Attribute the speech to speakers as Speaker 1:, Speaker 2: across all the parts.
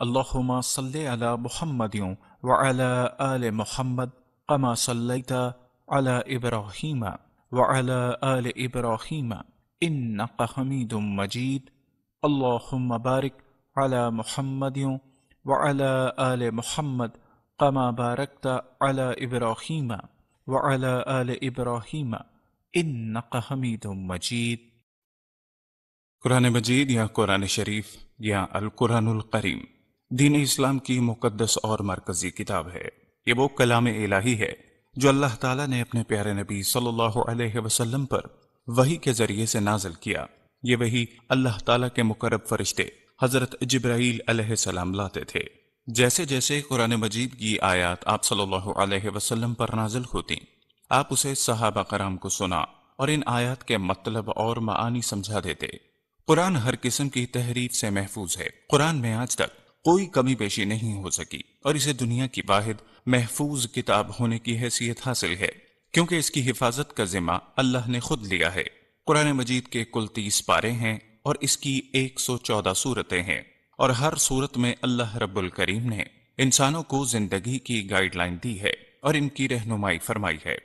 Speaker 1: अल्लाहुम्मा सल्लि अला मुहम्मद व अला आल मुहम्मद कमा सल्लैता अला इब्राहीम व अला आल इब्राहीम इन्नका हमीदुम मजीद अल्लाहुम्मा बारिक अला मुहम्मद व अला आल मुहम्मद कमा बारकता अला इब्राहीम व अला आल इब्राहीम इन्नका हमीदुम मजीद कुरान मजीद या कुरान शरीफ या अल दीन इस्लाम की मुकद्दस और मरकजी किताब है। ये वो कलाम इलाही है, जो अल्लाह ताला ने अपने प्यारे नबी सल्लल्लाहु अलैहि वसल्लम पर वही के ज़रिए से नाजल किया। ये वही अल्लाह ताला के मुकरब फरिश्ते हज़रत जब्राईल सलाम लाते थे। जैसे जैसे कुरान मजीद की आयात आप सल्लल्लाहु अलैहि वसल्लम पर नाजिल होती, आप उसे सहाबा कराम को सुना और इन आयात के मतलब और मानी समझा देते। कुरान हर किस्म की तहरीफ से महफूज है। कुरान में आज तक कोई कमी पेशी नहीं हो सकी और इसे दुनिया की वाहिद महफूज किताब होने की हैसियत हासिल है, क्योंकि इसकी हिफाजत का जिम्मा अल्लाह ने खुद लिया है। कुरान मजीद के कुल तीस पारे हैं और इसकी एक सौ चौदह सूरतें हैं और हर सूरत में अल्लाह रब्बुल करीम ने इंसानों को ज़िंदगी की गाइडलाइन दी है और इनकी रहनुमाई फरमाई है।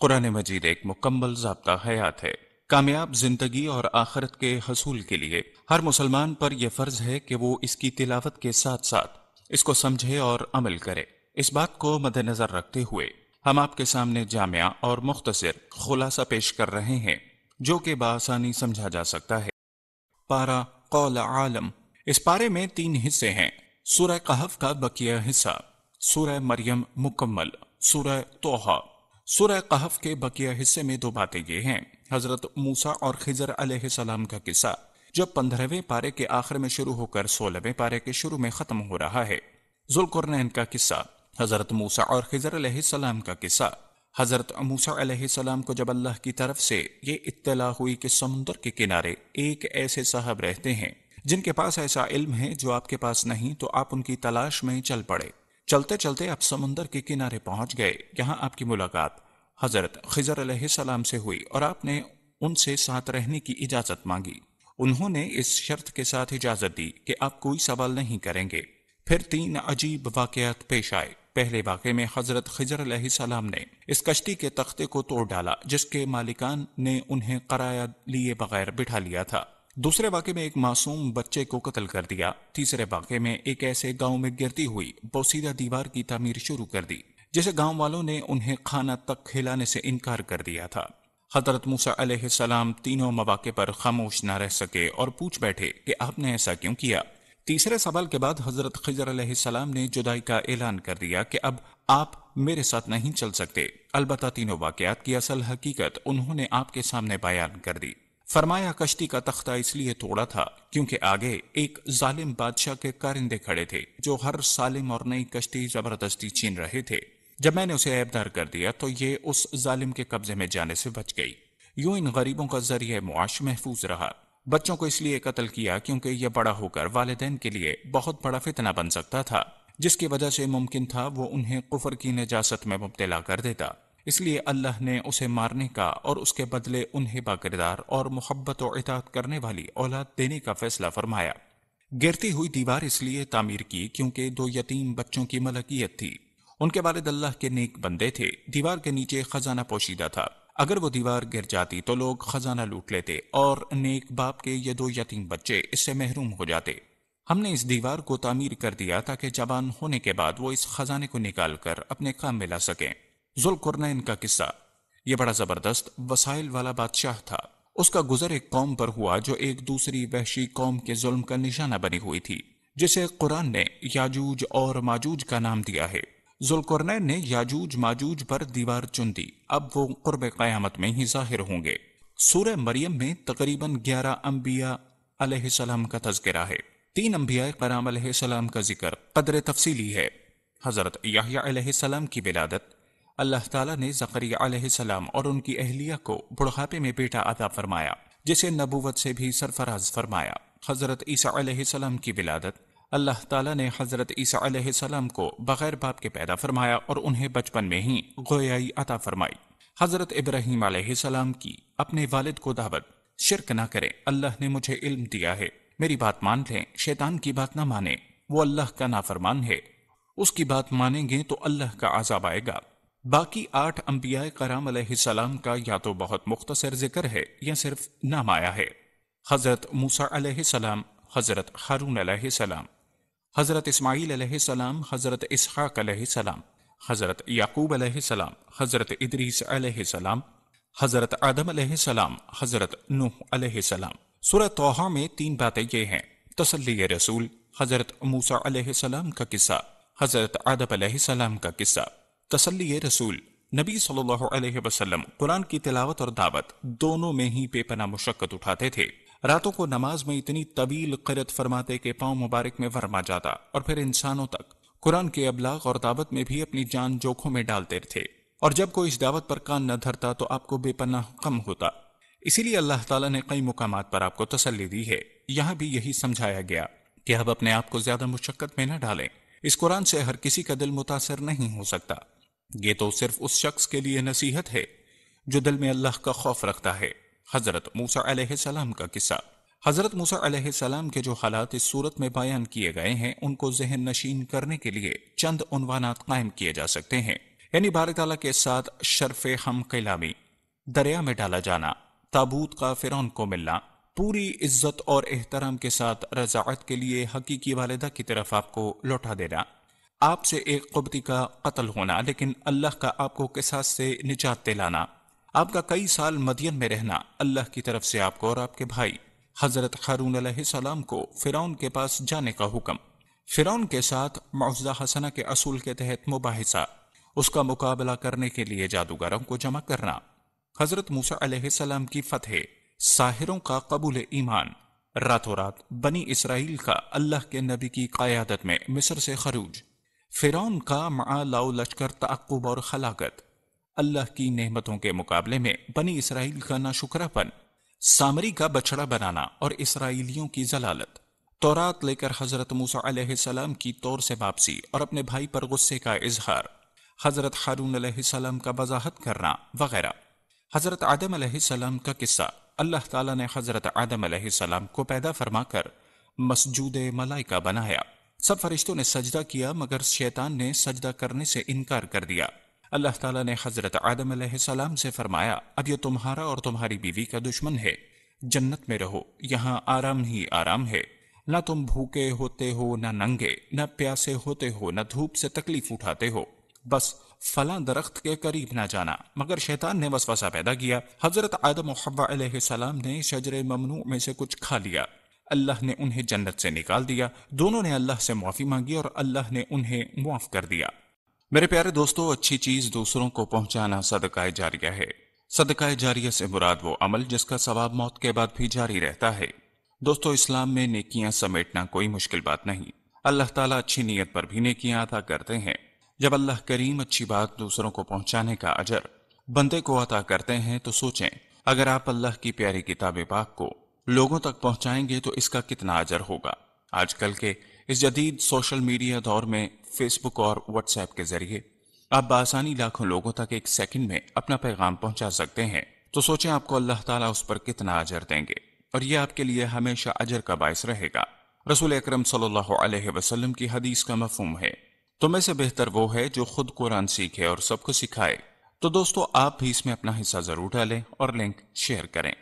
Speaker 1: कुरान मजीद एक मुकम्मल जबता हयात है। कामयाब ज़िंदगी और आखरत के हसूल के लिए। हर मुसलमान पर यह फ़र्ज़ है कि वो इसकी तिलावत के साथ साथ इसको समझे और अमल करे। इस बात को मद्देनजर रखते हुए हम आपके सामने जामिया और मुख्तसर खुलासा पेश कर रहे हैं, जो कि बासानी समझा जा सकता है। पारा कौल आलम। इस पारे में तीन हिस्से हैं। सूरह कहफ का बकिया हिस्सा, सूरह मरियम मुकम्मल, सूरह तोहा। सूरह कहफ के बकिया हिस्से में दो बातें ये हैं। हज़रत मूसा और खिजर सलाम का किस्सा जो पंद्रहवें पारे के आखिर में शुरू होकर सोलहवें पारे के शुरू में खत्म हो रहा है। जुलकुरनैन का किस्सा, हज़रत मूसा और खिजर सलाम का किस्सा। हज़रत मूसा सलाम को जब अल्लाह की तरफ़ से ये इत्तला हुई कि समुद्र के किनारे एक ऐसे साहब रहते हैं, जिनके पास ऐसा इल्म है जो आपके पास नहीं तो आप उनकी तलाश में चल पड़े। चलते चलते आप समुन्दर के किनारे पहुँच गए, यहाँ आपकी मुलाकात। हज़रत खिजर सलाम से हुई और आपने उनसे साथ रहने की इजाज़त मांगी। उन्होंने इस शर्त के साथ इजाज़त दी कि आप कोई सवाल नहीं करेंगे। फिर तीन अजीब वाकयात पेश आए। पहले वाक़े में हज़रत खिजर सलाम ने इस कश्ती के तख्ते को तोड़ डाला, जिसके मालिकान ने उन्हें कराया लिए बगैर बिठा लिया था। दूसरे वाक्य में एक मासूम बच्चे को कत्ल कर दिया। तीसरे वाक्य में एक ऐसे गाँव में गिरती हुई, बोसीदा दीवार की तमीर शुरू कर दी। जिसे गाँव वालों ने उन्हें खाना तक खिलाने से इनकार कर दिया था। हज़रत मूसा सलाम तीनों मौके पर खामोश न रह सके और पूछ बैठे कि आपने ऐसा क्यों किया? तीसरे सवाल के बाद हज़रत खजर सलाम ने जुदाई का ऐलान कर दिया कि अब आप मेरे साथ नहीं चल सकते। अलबत् तीनों वाकयात की असल हकीकत उन्होंने आपके सामने बयान कर दी। फरमाया, कश्ती का तख्ता इसलिए तोड़ा था क्योंकि आगे एक जालिम बादशाह के कारिंदे खड़े थे, जो हर सालिम और नई कश्ती ज़बरदस्ती छीन रहे थे। जब मैंने उसे ऐबदार कर दिया तो ये उस जालिम के कब्जे में जाने से बच गई। यूँ इन गरीबों का ज़रिए मुआश महफूज रहा। बच्चों को इसलिए कत्ल किया क्योंकि यह बड़ा होकर वालदेन के लिए बहुत बड़ा फितना बन सकता था, जिसकी वजह से मुमकिन था वो उन्हें कुफर की नजासत में मुबतला कर देता। इसलिए अल्लाह ने उसे मारने का और उसके बदले उन्हें बाकिरदार और मोहब्बत और इतात करने वाली औलाद देने का फैसला फरमाया। गिरती हुई दीवार इसलिए तामीर की क्योंकि दो यतीम बच्चों की मलकियत थी। उनके वालिद अल्लाह के नेक बंदे थे। दीवार के नीचे खजाना पोशीदा था। अगर वो दीवार गिर जाती तो लोग खजाना लूट लेते और नेक बाप के ये दो यतीम बच्चे इससे महरूम हो जाते। हमने इस दीवार को तामीर कर दिया ताकि जवान होने के बाद वो इस खजाने को निकाल कर अपने काम में ला सकें। जुलकुरनैन का किस्सा। ये बड़ा ज़बरदस्त वसाइल वाला बादशाह था। उसका गुजर एक कौम पर हुआ जो एक दूसरी वहशी कौम के जुल्म का निशाना बनी हुई थी, जिसे कुरान ने याजूज और माजूज का नाम दिया है। जुलकुरनैन ने याजूज माजूज पर दीवार चुन दी अब वो कुर्ब कयामत में ही ज़ाहिर होंगे। सूर्य मरियम में तकरीबन ग्यारह अम्बिया सलाम का तस्करा है। तीन अम्बिया कराम सलाम का ज़िक्र कदर तफसीली है। हज़रत याहिया की विलादत। अल्लाह ताला ने जकरिया और उनकी अहलिया को बुढ़ापे में बेटा अदा फरमाया, जिसे नबूवत से भी सरफराज फरमाया। हज़रत ईसा सलाम की विलादत। अल्लाह ताला ने हज़रत ईसा को बगैर बाप के पैदा फरमाया और उन्हें बचपन में ही गोयाई अता फरमाई। हज़रत इब्राहिम सलाम की अपने वालिद को दावत, शिरक ना करें, अल्लाह ने मुझे इल्म दिया है। मेरी बात मान लें, शैतान की बात ना माने, वो अल्लाह का नाफरमान है। उसकी बात मानेंगे तो अल्लाह का आजाब आएगा। बाकी आठ अम्बिया कराम सलाम का या तो बहुत मुख्तसर ज़िक्र है या सिर्फ़ नाम आया है। हज़रत मूसा सलाम, हज़रत हारून सलाम। हज़रत इस्माईल सलाम, हज़रत इसहाक सलाम, हज़रत याकूब सलाम, हज़रत इदरीस सलाम, हज़रत आदम सलाम, हज़रत नूह सलाम। सूरत तोहा में तीन बातें ये हैं। तसली रसूल, हज़रत मूसा सलाम का किस्सा, हज़रत आदम सलाम का किस्सा। तसली रसूल, नबी सल्लल्लाहु अलैहि वसल्लम, कुरान की तिलावत और दावत दोनों में ही बेपना मुशक्कत उठाते थे। रातों को नमाज़ में इतनी तवील करत फरमाते के पाँव मुबारक में वरमा जाता और फिर इंसानों तक कुरान के अबलाग और दावत में भी अपनी जान जोखों में डालते थे। और जब कोई इस दावत पर कान न धरता तो आपको बेपनाह कम होता। इसीलिए अल्लाह ताला ने कई मुकाम पर आपको तसल्ली दी है। यहाँ भी यही समझाया गया कि अब अपने आप को ज़्यादा मुशक्कत में न डालें। इस कुरान से हर किसी का दिल मुतासर नहीं हो सकता। ये तो सिर्फ़ उस शख्स के लिए नसीहत है, जो दिल में अल्लाह का खौफ रखता है। हज़रत मूसा सलाम का किस्सा। हज़रत मूसा सलाम के जो हालात इस सूरत में बयान किए गए हैं, उनको जहन नशीन करने के लिए चंद उनवानात कायम किए जा सकते हैं। यानी बारह के साथ शर्फ हम कलामी, दरिया में डाला जाना, ताबूत का फिर को मिलना, पूरी इज़्ज़त और एहतराम के साथ रजात के लिए हकीकी वालदा की तरफ़ आपको लौटा देना। आपसे एक कुबती का कत्ल होना, लेकिन अल्लाह का आपको किसास से निजात दिलाना। आपका कई साल मदियन में रहना अल्लाह की तरफ़ से आपको और आपके भाई, हज़रत हारून सलाम को फिरौन के पास जाने का हुक्म। फिरौन के साथ मुआवजा हसना के असूल के तहत मुबाहिसा, उसका मुकाबला करने के लिए जादूगरों को जमा करना। हज़रत मूसा की फतेह, साहिरों का कबूल ईमान रातों रात बनी इसराइल का अल्लाह के नबी की क़यादत में मिस्र से खरूज। फिरौन का मा लाओ लश्कर तकुब और खलाकत अल्लाह की नेमतों के मुकाबले में बनी इसराइल का नाशुक्रापन, सामरी का बछड़ा बनाना और इसराइलियों की जलालत। तौरात लेकर हज़रत मूसा की तौर से वापसी और अपने भाई पर गुस्से का इजहार, हज़रत हारून सलाम का वजाहत करना वगैरह। हज़रत आदम सलाम का किस्सा, अल्लाह ताला ने हज़रत आदम सलाम को पैदा फरमाकर मसजूद मलाइका बनाया। सब फरिश्तों ने सजदा किया मगर शैतान ने सजदा करने से इनकार कर दिया। अल्लाह ताला ने हज़रत आदम सलाम से फरमाया, अब यह तुम्हारा और तुम्हारी बीवी का दुश्मन है। जन्नत में रहो, यहाँ आराम ही आराम है। न तुम भूखे होते हो, न नंगे, न प्यासे होते हो, न धूप से तकलीफ़ उठाते हो। बस फला दरख्त के करीब ना जाना। मगर शैतान ने वसवसा पैदा किया। हज़रत आदम सलाम ने शजर ममनू में से कुछ खा लिया। अल्लाह ने उन्हें जन्नत से निकाल दिया। दोनों ने अल्लाह से मुआफी मांगी और अल्लाह ने उन्हें मुआफ कर दिया। मेरे प्यारे दोस्तों, अच्छी चीज़ दूसरों को पहुंचाना सदकाए जारिया है सदकाए जारिया से मुराद वो अमल जिसका सवाब मौत के बाद भी जारी रहता है। दोस्तों, इस्लाम में नेकियाँ समेटना कोई मुश्किल बात नहीं। अल्लाह ताला अच्छी नीयत पर भी नेकियाँ अदा करते हैं। जब अल्लाह करीम अच्छी बात दूसरों को पहुँचाने का अजर बंदे को अता करते हैं तो सोचें, अगर आप अल्लाह की प्यारी किताब पाक को लोगों तक पहुंचाएँगे तो इसका कितना अजर होगा? आजकल के इस जदीद सोशल मीडिया दौर में फेसबुक और व्हाट्सएप के ज़रिए आप बासानी लाखों लोगों तक एक सेकंड में अपना पैगाम पहुँचा सकते हैं। तो सोचें आपको अल्लाह ताला उस पर कितना अजर देंगे। और यह आपके लिए हमेशा अजर का बायस रहेगा। रसूल अक्रम वसल्लम की हदीस का मफहम है। तो में से बेहतर वो है जो खुद कुरान सीखे और सबको सिखाए। तो दोस्तों, आप भी इसमें अपना हिस्सा ज़रूर डालें और लिंक शेयर करें।